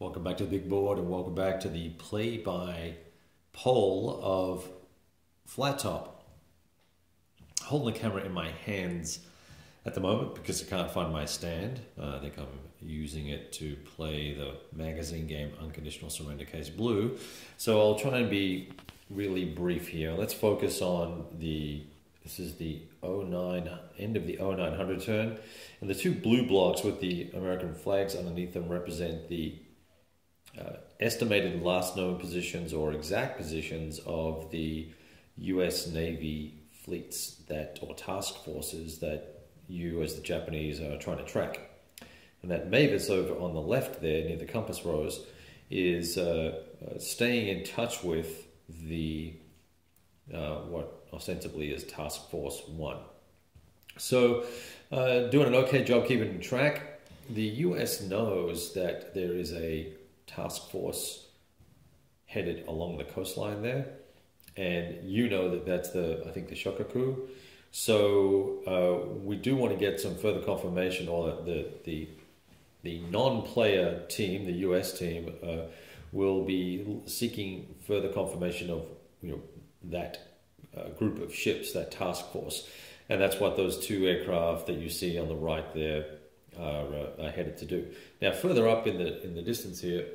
Welcome back to the big board and welcome back to the play by poll of flat top. Holding the camera in my hands at the moment because I can't find my stand. Uh, I think I'm using it to play the magazine game Unconditional Surrender Case Blue. So I'll try and be really brief here. Let's focus on the this is the 09 end of the 0900 turn and the two blue blocks with the American flags underneath them represent the uh, estimated last known positions or exact positions of the U.S. Navy fleets that or task forces that you as the Japanese are trying to track. And that MAVIS over on the left there near the compass rose is uh, uh, staying in touch with the uh, what ostensibly is Task Force One. So, uh, doing an okay job keeping track. The U.S. knows that there is a task force headed along the coastline there, and you know that that's the I think the Shokaku. So uh, we do want to get some further confirmation, or the the the non-player team, the US team, uh, will be seeking further confirmation of you know that uh, group of ships, that task force, and that's what those two aircraft that you see on the right there are, uh, are headed to do. Now, further up in the in the distance here,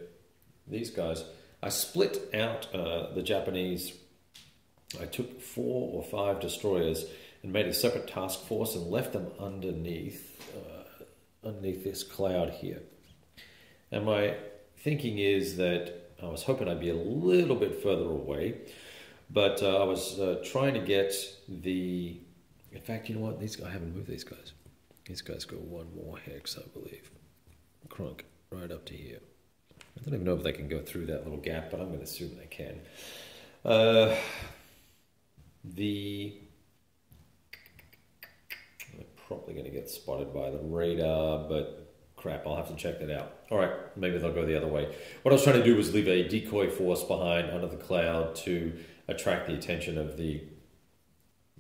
these guys, I split out uh, the Japanese. I took four or five destroyers and made a separate task force and left them underneath uh, underneath this cloud here. And my thinking is that I was hoping I'd be a little bit further away, but uh, I was uh, trying to get the. In fact, you know what? These I haven't moved these guys. These guys go one more hex, I believe. Crunk right up to here. I don't even know if they can go through that little gap, but I'm going to assume they can. Uh, the they're probably going to get spotted by the radar, but crap, I'll have to check that out. All right, maybe they'll go the other way. What I was trying to do was leave a decoy force behind under the cloud to attract the attention of the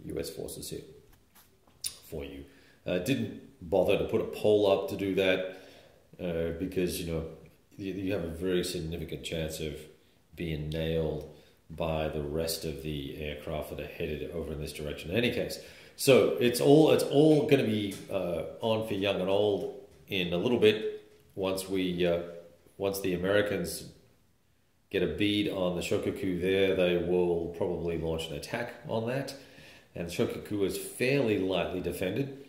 US forces here for you. Uh, didn't bother to put a poll up to do that uh, because, you know, you, have a very significant chance of being nailed by the rest of the aircraft that are headed over in this direction. In any case, so it's all it's all going to be uh, on for young and old in a little bit. Once we uh, once the Americans get a bead on the Shokaku there, they will probably launch an attack on that. And Shokaku is fairly lightly defended.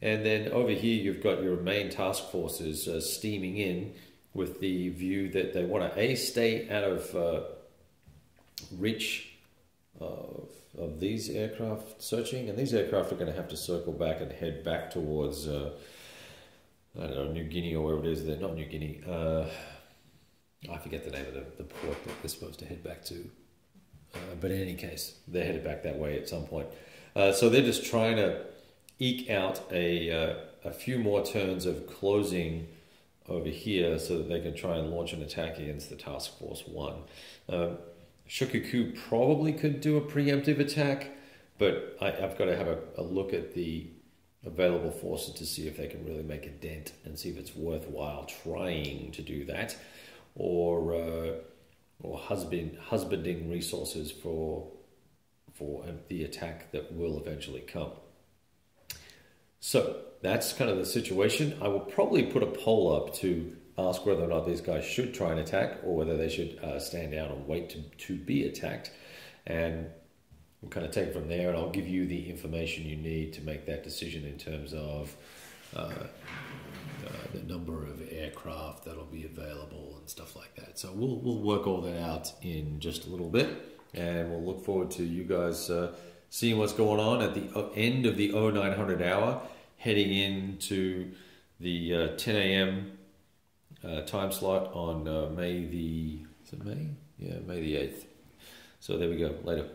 And then over here, you've got your main task forces uh, steaming in with the view that they want to a stay out of uh, reach of, of these aircraft searching, and these aircraft are going to have to circle back and head back towards uh, I don't know New Guinea or wherever it is. They're not New Guinea. Uh, I forget the name of the, the port that they're supposed to head back to. Uh, but in any case, they're headed back that way at some point. Uh, so they're just trying to eke out a uh, a few more turns of closing over here so that they can try and launch an attack against the Task Force 1. Um, Shokaku probably could do a preemptive attack, but I, have got to have a, a, look at the available forces to see if they can really make a dent and see if it's worthwhile trying to do that or uh, or husband, husbanding resources for for the attack that will eventually come. So that's kind of the situation. I will probably put a poll up to ask whether or not these guys should try and attack or whether they should uh, stand down and wait to, to be attacked. And we'll kind of take it from there, and I'll give you the information you need to make that decision in terms of uh, uh, the number of aircraft that'll be available and stuff like that. So we'll, we'll work all that out in just a little bit, and we'll look forward to you guys uh, seeing what's going on at the uh, end of the 0900 hour heading into the uh, 10 a.m. Uh, time slot on uh, May the is it May? Yeah, May the 8th. So there we go. Later.